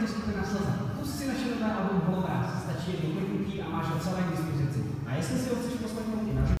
tě skupina Slza. Pust si naše nové album Holoráz. Stačí je do kliknutí a máš ho celé k dispozici. A jestli si ho chceš poslechnout